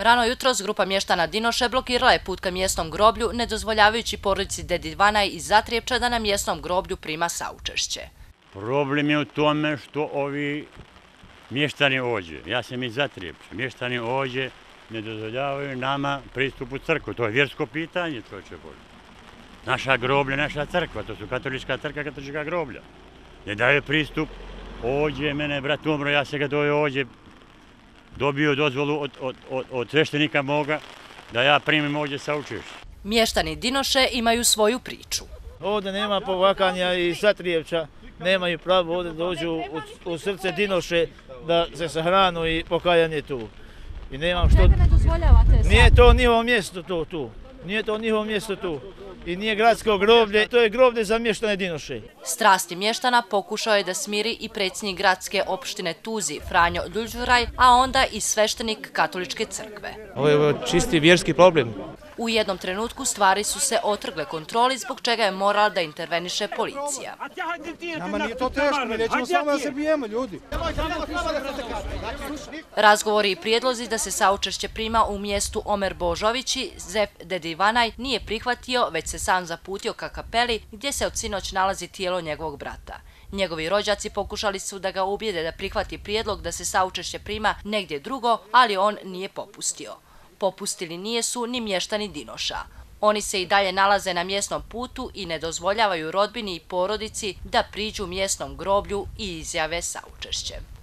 Rano jutros grupa mještana Dinoše blokirala je put ka mjesnom groblju, ne dozvoljavajući porodici Dedi Vanaj iz Zatrijepča da na mjesnom groblju prima saučešće. Problem je u tome što ovi mještani ođe, ja sam iz Zatrijepča, mještani ođe ne dozvoljavaju nama pristup u crkvu. To je vjersko pitanje, to će bolje. Naša groblja, naša crkva, to su katolička crkva, katolička groblja. Ne daju pristup, ođe, mene brat umro, ja se ga doje ođe, dobio dozvolu od, od, od, od sveštenika moga da ja primim ovdje sa učešćem. Mještani Dinoše imaju svoju priču. Ovdje nema povakanja i Satrijevča, nemaju pravo ovdje dođu u, u srce Dinoše da se sahranu i pokajanje tu. I nemam što... ne dozvoljavate Nije to njihovo mjesto to tu. Nije to njihovo mjesto tu i nije gradsko groblje, to je groblje za mještane Dinoše. Strasti mještana pokušao je da smiri i predsjednik gradske opštine Tuzi, Franjo Ljuđuraj, a onda i sveštenik katoličke crkve. Ovo je čisti vjerski problem. U jednom trenutku stvari su se otrgle kontroli, zbog čega je moral da interveniše policija. Nama nije to teško, mi nećemo samo da se bijemo, ljudi. Razgovori i prijedlozi da se saučešće prima u mjestu Omer Božovići, Zef Dedivanaj nije prihvatio, već se sam zaputio ka kapeli gdje se od sinoć nalazi tijelo njegovog brata. Njegovi rođaci pokušali su da ga ubijede da prihvati prijedlog da se saučešće prima negdje drugo, ali on nije popustio popustili nijesu ni mještani Dinoša. Oni se i dalje nalaze na mjesnom putu i ne dozvoljavaju rodbini i porodici da priđu mjesnom groblju i izjave saučešće.